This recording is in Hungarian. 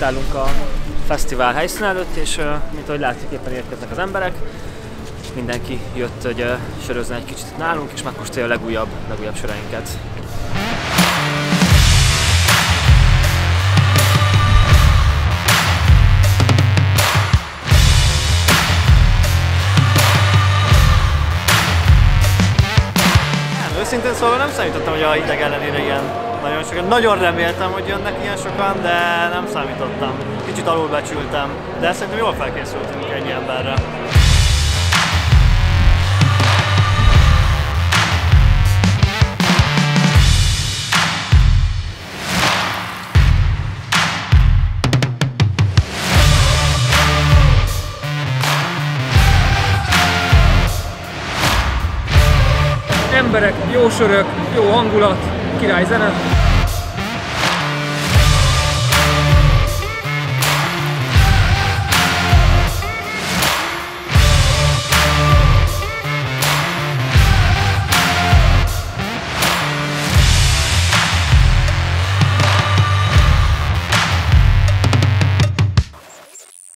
állunk a fesztivál helyszín előtt, és mint ahogy látjuk, éppen érkeznek az emberek. Mindenki jött, hogy sörözzen egy kicsit nálunk, és megkóstolja a legújabb, legújabb söreinket. Őszintén szóval nem számítottam, hogy a ideg ellenére ilyen nagyon sokan. Nagyon reméltem, hogy jönnek ilyen sokan, de nem számítottam. Kicsit alulbecsültem, de szerintem jól felkészültünk ennyi emberre. emberek, jó sörök, jó hangulat, Kiray Zanan.